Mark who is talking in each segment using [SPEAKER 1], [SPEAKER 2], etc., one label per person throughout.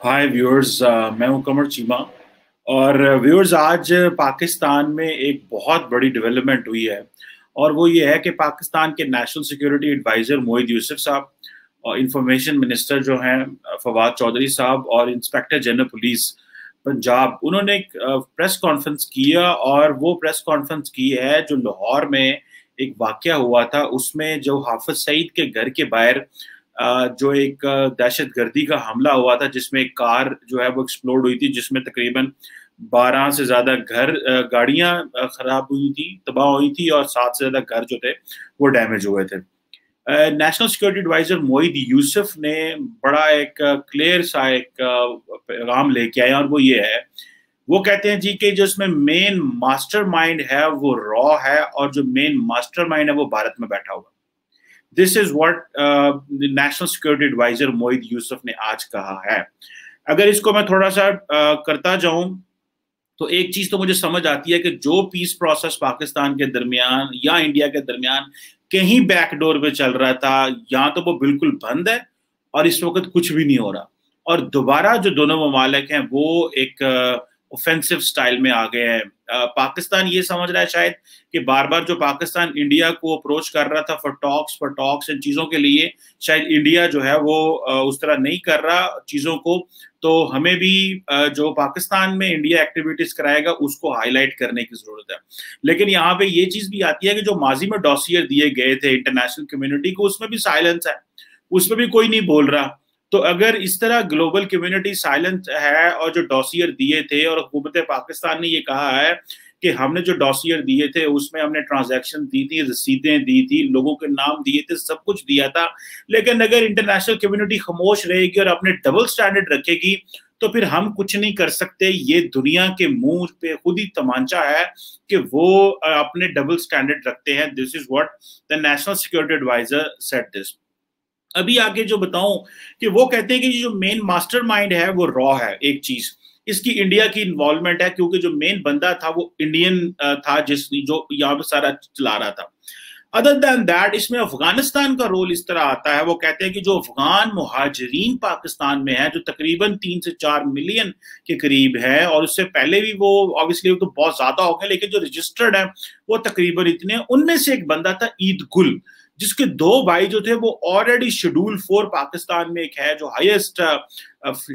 [SPEAKER 1] हाय viewers मैं हूँ कमर चीमा। और व्यूअर्स आज पाकिस्तान में एक बहुत बड़ी डेवलपमेंट हुई है। और वो ये है कि पाकिस्तान के national security adviser Moeed Yusuf साहब और इंफॉर्मेशन मिनिस्टर जो हैं फवाद चौधरी साहब और इंस्पेक्टर जनरल पुलिस पंजाब, उन्होंने एक प्रेस कॉन्फ्रेंस किया और वो प्रेस कॉन्फ्रेंस की है जो लाहौर में एक वाक्य हुआ था। उसमें जो हाफिज सईद के घर के बाहर जो एक दहशत गर्दी का हमला हुआ था, जिसमें एक कार जो है वो एक्सप्लोड हुई थी, जिसमें तकरीबन बारह से ज़्यादा घर गाड़ियाँ खराब हुई थी, तबाह हुई थी और सात से ज़्यादा घर जो थे वो डैमेज हुए थे। National security adviser Moeed Yusuf ने बड़ा एक क्लियर सा एक पैगाम लेके आया और वो ये है। वो कहते हैं जी कि जो इसमें मेन मास्टर माइंड है वो रॉ है और जो मेन मास्टर माइंड है वो भारत में बैठा हुआ this is what national security adviser Moeed Yusuf ने आज कहा है। अगर इसको मैं थोड़ा सा uh, करता जाऊँ तो एक चीज़ तो मुझे समझ आती है कि जो पीस प्रोसेस पाकिस्तान के दरमियान या इंडिया के दरमियान कहीं बैकडोर पे चल रहा था यहाँ तो वो बिल्कुल बंद है और इस वक्त कुछ भी नहीं हो रहा। और दोबारा जो दोनों ममालिक हैं वो एक ऑफेंसिव स्टाइल में आ गए हैं। पाकिस्तान ये समझ रहा है शायद कि बार बार जो पाकिस्तान इंडिया को अप्रोच कर रहा था फॉर टॉक्स फॉर टॉक्स इन चीज़ों के लिए, शायद इंडिया जो है वो उस तरह नहीं कर रहा चीज़ों को। तो हमें भी जो पाकिस्तान में इंडिया एक्टिविटीज़ कराएगा, उसको हाईलाइट करने की ज़रूरत है। लेकिन यहाँ पे ये चीज़ भी आती है कि जो माजी में डॉसियर दिए गए थे इंटरनेशनल कम्युनिटी को, उसमें भी साइलेंस है। उसमें भी कोई नहीं बोल रहा। तो अगर इस तरह ग्लोबल कम्युनिटी साइलेंट है और जो डॉसियर दिए थे और हुकूमत पाकिस्तान ने ये कहा है कि हमने जो डॉसियर दिए थे, उसमें हमने ट्रांजैक्शन दी थी, रसीदें दी थी, लोगों के नाम दिए थे, सब कुछ दिया था। लेकिन अगर इंटरनेशनल कम्युनिटी खामोश रहेगी और अपने डबल स्टैंडर्ड रखेगी तो फिर हम कुछ नहीं कर सकते। ये दुनिया के मुँह पे खुद ही तमांचा है कि वो अपने डबल स्टैंडर्ड रखते हैं। This is what the national security adviser said this अभी आगे जो बताऊँ कि वो कहते हैं कि जो मेन मास्टर माइंड है, वो रॉ है एक चीज़। इसकी इंडिया की इन्वॉल्वमेंट है, क्योंकि जो मेन बंदा था, वो इंडियन था जिस, जो यहाँ पे सारा चला रहा था। अदर दैन दैट इसमें अफ़गानिस्तान का रोल इस तरह आता है। वो कहते हैं कि जो अफगान मुहाजरीन पाकिस्तान में है, जो तकरीबन तीन से चार मिलियन के करीब है, और उससे पहले भी वो ऑब्वियसली तो बहुत ज़्यादा हो गए, लेकिन जो रजिस्टर्ड है, वो तकरीबन इतने, उनमें से एक बंदा था ईद गुल। जिसके दो भाई जो थे, वो ऑलरेडी शेड्यूल फोर पाकिस्तान में एक है जो हाईएस्ट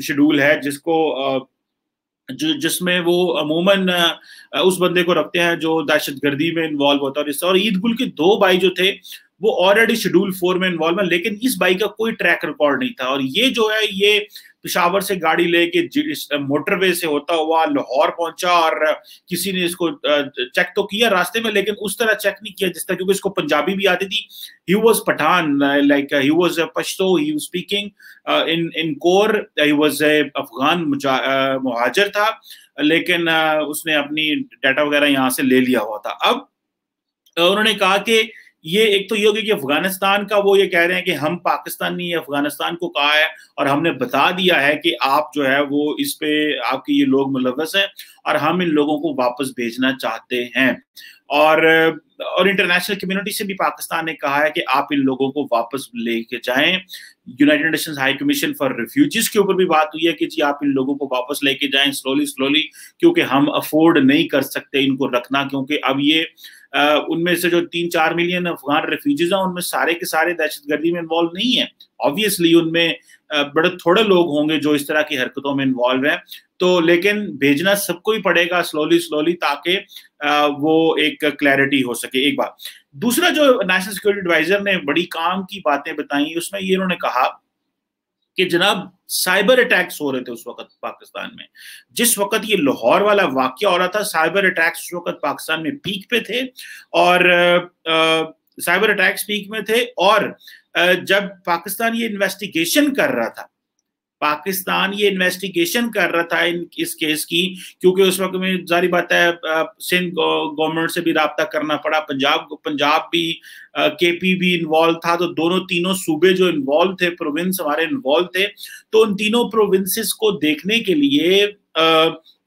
[SPEAKER 1] शेड्यूल है, जिसको जो, जिसमें वो अमूमन उस बंदे को रखते हैं जो दहशत गर्दी में इन्वॉल्व होता है। और ईद गुल के दो भाई जो थे, वो ऑलरेडी शेड्यूल फोर में इन्वॉल्व है, लेकिन इस बाइक का कोई ट्रैक रिकॉर्ड नहीं था। और ये जो है, ये पिशावर से गाड़ी लेके मोटरवे से होता हुआ लाहौर पहुँचा और किसी ने इसको चेक तो किया रास्ते में, लेकिन उस तरह चेक नहीं किया जिस तरह, क्योंकि इसको पंजाबी भी आती थी। He was Pathan like he was Pashto he speaking in in core he was a Afghan Muhajir था, लेकिन उसने अपनी डाटा वगैरह यहाँ से ले लिया हुआ था। अब उन्होंने कहा कि ये एक तो ये होगी कि अफ़गानिस्तान का वो ये कह रहे हैं कि हम पाकिस्तान ने अफ़गानिस्तान को कहा है और हमने बता दिया है कि आप जो है वो इस पे आपके ये लोग मुलवस हैं और हम इन लोगों को वापस भेजना चाहते हैं। और और इंटरनेशनल कम्युनिटी से भी पाकिस्तान ने कहा है कि आप इन लोगों को वापस लेके जाएँ। United Nations High Commission for Refugees के ऊपर भी बात हुई है कि जी आप इन लोगों को वापस लेके जाएँ स्लोली स्लोली क्योंकि हम अफोर्ड नहीं कर सकते इनको रखना, क्योंकि अब ये उनमें से जो तीन चार मिलियन अफगान रेफ्यूजीज हैं, उनमें सारे के सारे दहशतगर्दी में इन्वॉल्व नहीं है। ऑब्वियसली उनमें बड़े, थोड़े लोग होंगे जो इस तरह की हरकतों में इन्वॉल्व हैं। तो लेकिन भेजना सबको ही पड़ेगा स्लोली स्लोली ताकि वो एक क्लैरिटी हो सके एक बात दूसरा जो नेशनल सिक्योरिटी एडवाइजर ने बड़ी काम की बातें बताई, उसमें ये उन्होंने कहा कि जनाब साइबर अटैक्स हो रहे थे उस वक्त पाकिस्तान में। जिस वक्त ये लाहौर वाला वाक्य हो रहा था साइबर अटैक्स उस वक्त पाकिस्तान में पीक पे थे और साइबर अटैक्स पीक में थे और जब पाकिस्तान ये इन्वेस्टिगेशन कर रहा था पाकिस्तान ये इन्वेस्टिगेशन कर रहा था इन, इस केस की, क्योंकि उस वक्त में जारी बात है सिंध गवर्नमेंट से भी रबता करना पड़ा, पंजाब पंजाब भी के पी भी इन्वॉल्व था तो दोनों तीनों सूबे जो इन्वॉल्व थे प्रोविंस हमारे इन्वॉल्व थे तो उन तीनों प्रोविंसेस को देखने के लिए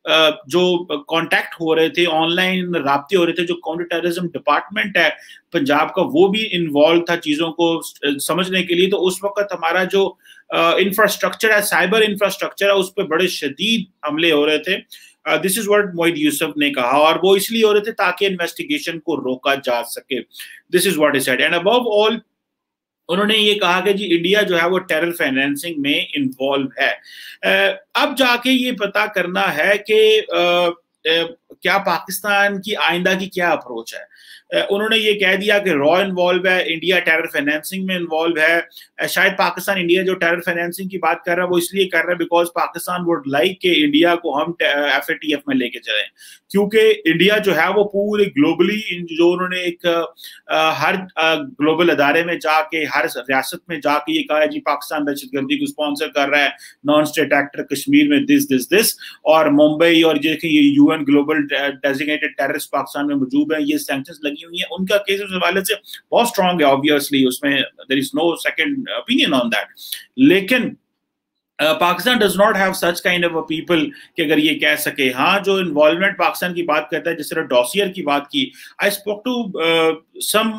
[SPEAKER 1] जो कांटेक्ट हो रहे थे ऑनलाइन रबते हो रहे थे, जो काउंटर टेररिज्म डिपार्टमेंट है, पंजाब का, वो भी इन्वॉल्व था चीज़ों को समझने के लिए। तो उस वक्त हमारा जो इंफ्रास्ट्रक्चर है साइबर इंफ्रास्ट्रक्चर है, उस पर बड़े शदीद हमले हो रहे थे। This is word Moeed Yusuf ने कहा, और वो इसलिए हो रहे थे ताकि इन्वेस्टिगेशन को रोका जा सके। This is what is and above all उन्होंने ये कहा कि जी इंडिया जो है वो टेरर फाइनेंसिंग में इन्वॉल्व है। अब जाके ये पता करना है कि क्या पाकिस्तान की आइंदा की क्या अप्रोच है? उन्होंने ये कह दिया कि रॉ इन्वॉल्व है इंडिया टेरर फाइनेंसिंग में इन्वॉल्व है। शायद पाकिस्तान इंडिया जो टेरर फाइनेंसिंग की बात कर रहा है, वो इसलिए कर रहा है बिकॉज़ पाकिस्तान वुड लाइक के इंडिया को हम एफ़ ए टी एफ़ में लेके चले। क्योंकि इंडिया जो है, वो पूरे ग्लोबली जो उन्होंने एक हर ग्लोबल अदारे में जाके, हर रियासत में जाके ये कहा है, जी पाकिस्तान दहशत गर्दी को स्पॉन्सर कर रहा है नॉन स्टेट एक्टर कश्मीर में दिस दिस दिस और मुंबई और देखें ये UN global designated terrorist Pakistan में मौजूद है, ये सैंक्शन लगी हुई है। उनका केस उस हवाले से बहुत स्ट्रॉन्ग है ऑब्वियसली उसमें there is no second opinion on that लेकिन Pakistan does not have such kind of people कि अगर ये कह सके। हाँ जो इन्वॉल्वमेंट पाकिस्तान की बात करता है, जिस तरह डॉसियर की बात की I spoke to some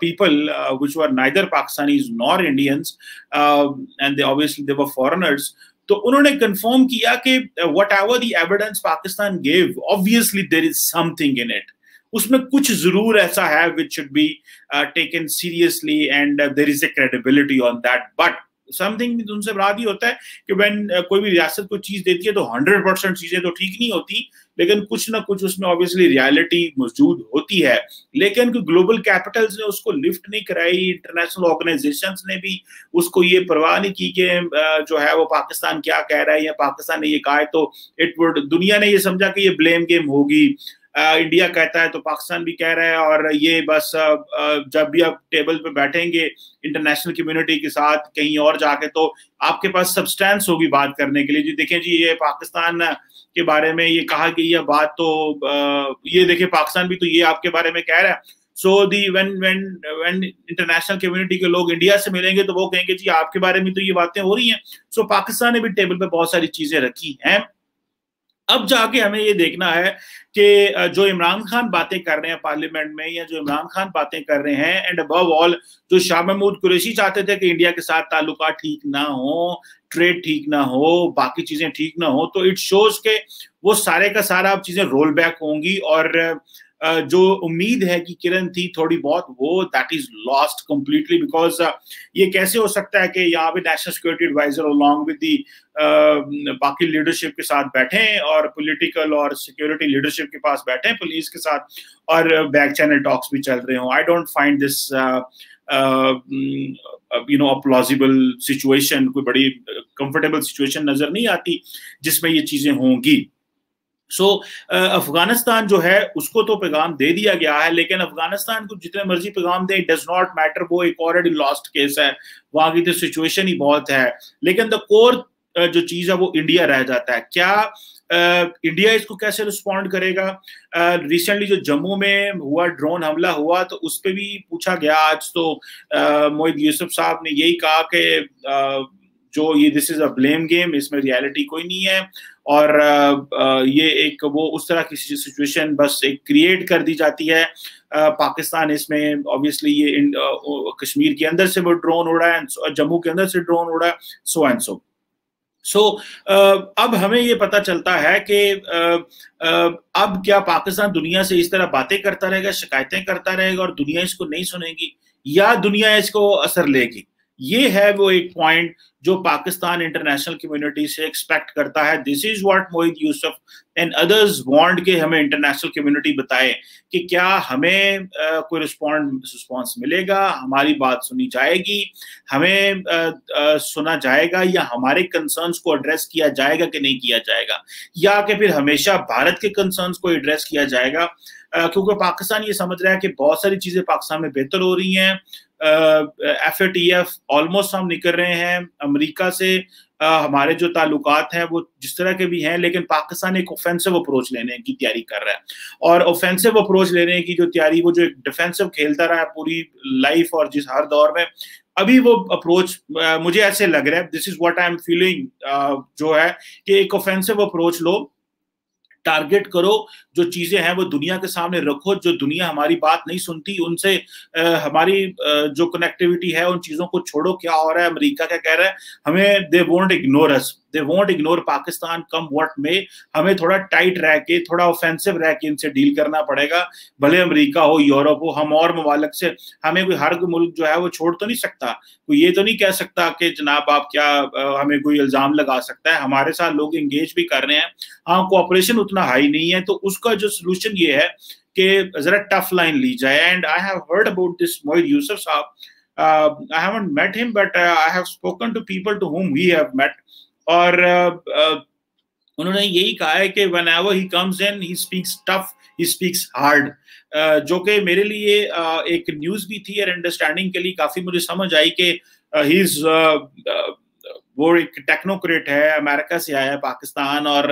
[SPEAKER 1] people which were neither Pakistanis nor Indians and they obviously they were foreigners तो उन्होंने कंफर्म किया कि whatever the evidence Pakistan gave obviously there is something in it उसमें कुछ ज़रूर ऐसा है which should be taken seriously and there is a credibility on that but something उनसे बराद ही होता है कि व्हेन uh, कोई भी रियासत कोई चीज़ देती है तो हंड्रेड परसेंट चीज़ें तो ठीक नहीं होती लेकिन कुछ ना कुछ उसमें ऑब्वियसली रियलिटी मौजूद होती है। लेकिन ग्लोबल कैपिटल्स ने उसको लिफ्ट नहीं कराई इंटरनेशनल ऑर्गेनाइजेशन ने भी उसको ये परवाह नहीं की कि uh, जो है वो पाकिस्तान क्या कह रहा है या पाकिस्तान ने ये कहा है तो इट वुड दुनिया ने ये समझा कि ये ब्लेम गेम होगी। इंडिया कहता है तो पाकिस्तान भी कह रहा है और ये बस जब भी आप टेबल पे बैठेंगे इंटरनेशनल कम्युनिटी के साथ कहीं और जाके तो आपके पास सब्सटेंस होगी बात करने के लिए। जी देखें जी ये पाकिस्तान के बारे में ये कहा कि यह बात तो ये देखे पाकिस्तान भी तो ये आपके बारे में कह रहा है। So the when when when international community के लोग इंडिया से मिलेंगे तो वो कहेंगे जी आपके बारे में तो ये बातें हो रही हैं। सो so, पाकिस्तान ने भी टेबल पे बहुत सारी चीज़ें रखी हैं। अब जाके हमें ये देखना है कि जो इमरान खान बातें कर रहे हैं पार्लियामेंट में, या जो इमरान खान बातें कर रहे हैं एंड अबव ऑल जो शाह महमूद कुरैशी चाहते थे कि इंडिया के साथ ताल्लुक ठीक ना हो ट्रेड ठीक ना हो, बाकी चीज़ें ठीक ना हो तो इट शोज़ के वो सारे का सारा अब चीज़ें रोल बैक होंगी और जो उम्मीद है कि किरण थी थोड़ी बहुत, वो that is lost completely because ये कैसे हो सकता है कि यहाँ पे national security adviser along with the बाकी लीडरशिप के साथ बैठे और पॉलिटिकल और सिक्योरिटी लीडरशिप के पास बैठे पुलिस के साथ और बैक चैनल टॉक्स भी चल रहे हो। I don't find this you know plausible situation कोई बड़ी कंफर्टेबल सिचुएशन नज़र नहीं आती जिसमें ये चीज़ें होंगी। सो अफ़गानिस्तान जो है उसको तो पैगाम दे दिया गया है लेकिन अफ़गानिस्तान को जितने मर्ज़ी पैगाम दे डज नॉट मैटर वो एक ऑलरेडी लॉस्ट केस है। वहाँ की तो सिचुएशन ही बहुत है। लेकिन द कोर जो चीज़ है वो इंडिया रह जाता है। क्या इंडिया uh, इसको कैसे रिस्पॉन्ड करेगा? रिसेंटली uh, जो जम्मू में हुआ ड्रोन हमला हुआ तो उस पर भी पूछा गया आज तो मोहित यूसुफ साहब ने यही कहा कि जो ये this is a blame game इसमें रियलिटी कोई नहीं है। और ये एक वो उस तरह की सिचुएशन बस एक क्रिएट कर दी जाती है। पाकिस्तान इसमें ऑब्वियसली ये कश्मीर के अंदर से वो ड्रोन उड़ा है जम्मू के अंदर से ड्रोन उड़ा है so and so so so, uh, अब हमें ये पता चलता है कि uh, uh, अब क्या पाकिस्तान दुनिया से इस तरह बातें करता रहेगा शिकायतें करता रहेगा और दुनिया इसको नहीं सुनेगी या दुनिया इसको असर लेगी? ये है वो एक पॉइंट जो पाकिस्तान इंटरनेशनल कम्युनिटी से एक्सपेक्ट करता है। This is what Mohit Yusuf and others want के हमें इंटरनेशनल कम्युनिटी बताए कि क्या हमें कोई रिस्पॉन्ड रिस्पॉन्स मिलेगा हमारी बात सुनी जाएगी हमें uh, uh, सुना जाएगा या हमारे कंसर्न्स को एड्रेस किया जाएगा कि नहीं किया जाएगा? या कि फिर हमेशा भारत के कंसर्न्स को एड्रेस किया जाएगा? क्योंकि पाकिस्तान ये समझ रहा है कि बहुत सारी चीज़ें पाकिस्तान में बेहतर हो रही हैं। F A T F almost हम निकल रहे हैं अमेरिका से। आ, हमारे जो ताल्लुकात हैं वो जिस तरह के भी हैं लेकिन पाकिस्तान एक ऑफेंसिव अप्रोच लेने की तैयारी कर रहा है। और ऑफेंसिव अप्रोच लेने की जो तैयारी वो जो एक डिफेंसिव खेलता रहा है पूरी लाइफ और जिस हर दौर में अभी वो अप्रोच मुझे ऐसे लग रहा है this is what I am feeling जो है कि एक ऑफेंसिव अप्रोच लो। टारगेट करो, जो चीज़ें हैं वो दुनिया के सामने रखो, जो दुनिया हमारी बात नहीं सुनती, उनसे हमारी जो कनेक्टिविटी है, उन चीज़ों को छोड़ो, क्या हो रहा है, अमेरिका क्या कह रहा है, हमें they won't ignore us they won't ignore Pakistan come what में हमें थोड़ा टाइट रह के, थोड़ा ऑफेंसिव रह के इनसे डील करना पड़ेगा। भले अमेरिका हो, यूरोप हो, हम और ममालक से, हमें कोई हर मुल्क जो है वो छोड़ तो नहीं सकता। कोई ये तो नहीं कह सकता कि जनाब आप क्या हमें कोई इल्ज़ाम लगा सकता है। हमारे साथ लोग इंगेज भी कर रहे हैं। हाँ कोऑपरेशन उतना हाई नहीं है तो उसका जो सोल्यूशन ये है कि जरा टफ लाइन ली जाए। And I have heard about this Mohit Yusuf साहब। I haven't met him but I have spoken to people to whom we have met और उन्होंने यही कहा है कि whenever he comes in he speaks tough he speaks hard जो कि मेरे लिए एक न्यूज़ भी थी और अंडरस्टैंडिंग के लिए काफ़ी मुझे समझ आई कि ही इज़ वो एक टेक्नोक्रेट है, अमेरिका से आया है, पाकिस्तान और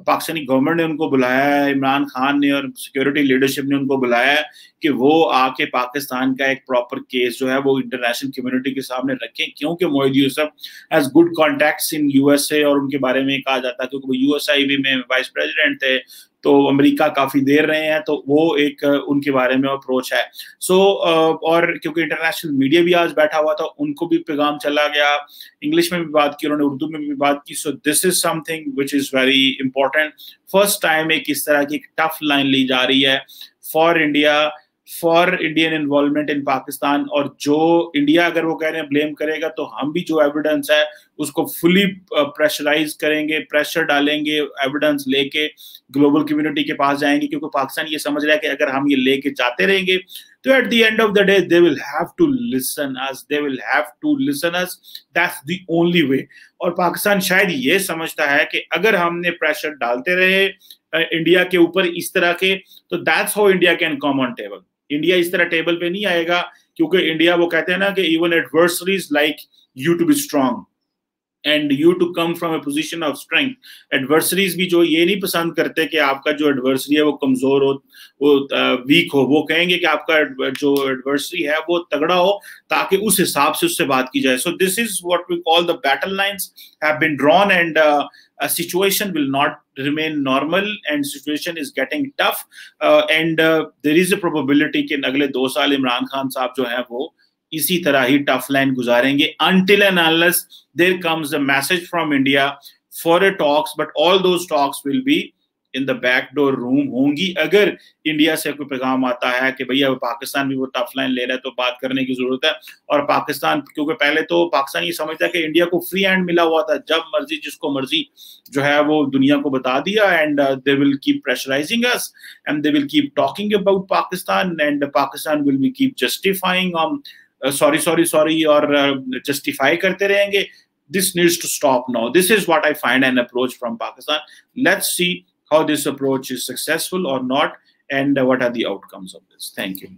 [SPEAKER 1] पाकिस्तानी गवर्नमेंट ने उनको बुलाया है, इमरान खान ने और सिक्योरिटी लीडरशिप ने उनको बुलाया है कि वो आके पाकिस्तान का एक प्रॉपर केस जो है वो इंटरनेशनल कम्युनिटी के सामने रखें, क्योंकि Moeed Yusuf has good contacts in USA और उनके बारे में कहा जाता है, क्योंकि वो यूएसआईबी में वाइस प्रेसिडेंट थे तो अमेरिका काफ़ी देर रहे हैं तो वो एक उनके बारे में अप्रोच है। सो so, और क्योंकि इंटरनेशनल मीडिया भी आज बैठा हुआ था उनको भी पैगाम चला गया। इंग्लिश में भी बात की उन्होंने उर्दू में भी बात की। So this is something which is very important first time एक इस तरह की टफ लाइन ली जा रही है। For India for Indian involvement in Pakistan और जो इंडिया अगर वो कह रहे हैं ब्लेम करेगा तो हम भी जो एविडेंस है, उसको फुली प्रेशराइज करेंगे प्रेशर डालेंगे एविडेंस लेके ग्लोबल कम्युनिटी के पास जाएँगे, क्योंकि पाकिस्तान ये समझ रहा है कि अगर हम ये लेके जाते रहेंगे तो at the end of the day they will have to listen us they will have to listen us that's the only way और पाकिस्तान शायद ये समझता है कि अगर हमने प्रेशर डालते रहे इंडिया के ऊपर इस तरह के तो that's how India can come on table India इस तरह टेबल पे नहीं आएगा, क्योंकि इंडिया वो कहते हैं ना कि even adversaries like you to be strong and you to come from a position of strength adversaries भी जो ये नहीं पसंद करते कि आपका जो एडवर्सरी है वो कमज़ोर हो वो वीक हो। वो कहेंगे कि आपका जो एडवर्सरी है वो तगड़ा हो ताकि उस हिसाब से उससे बात की जाए। So this is what we call the battle lines have been drawn and a situation will not remain normal and situation is getting tough uh, and uh, there is a probability कि अगले दो साल इमरान खान साहब जो है वो इसी तरह ही टफ लाइन गुजारेंगे। Until and unless there comes a message from India for a talks, but all those talks will be in the back door room होंगी। अगर इंडिया से कोई पैगाम आता है कि भैया पाकिस्तान भी वो टफ लाइन ले रहा है तो बात करने की ज़रूरत है। और पाकिस्तान, क्योंकि पहले तो पाकिस्तान ये समझता है कि इंडिया को फ्री हैंड मिला हुआ था, जब मर्ज़ी, जिसको मर्ज़ी जो है वो दुनिया को बता दिया and they will keep pressurising us and they will keep talking about Pakistan and Pakistan will be keep justifying sorry sorry sorry और जस्टिफाई uh, करते रहेंगे this needs to stop now this is what i find an approach from pakistan let's see how this approach is successful or not and what are the outcomes of this thank you